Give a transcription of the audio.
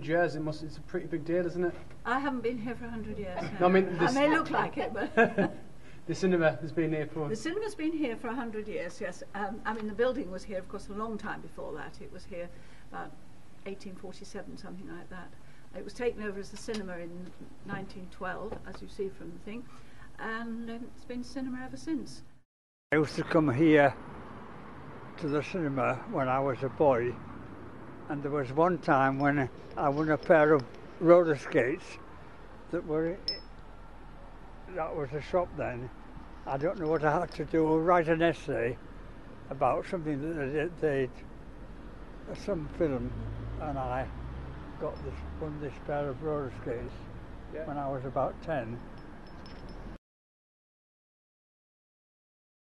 years, it must. It's a pretty big deal, isn't it? I haven't been here for 100 years. No, No. I mean, I this- may look like it, but the cinema has been here for. the cinema's been here for 100 years, yes. Um, I mean, the building was here, of course, a long time before that. It was here about 1847, something like that. It was taken over as a cinema in 1912, as you see from the thing, and um, it's been cinema ever since. I used to come here to the cinema when I was a boy, and there was one time when I won a pair of roller skates that were. That was a shop then. I don't know what I had to do. Write an essay about something that they did, some film, and I got this won this pair of roller skates Yeah. when I was about ten.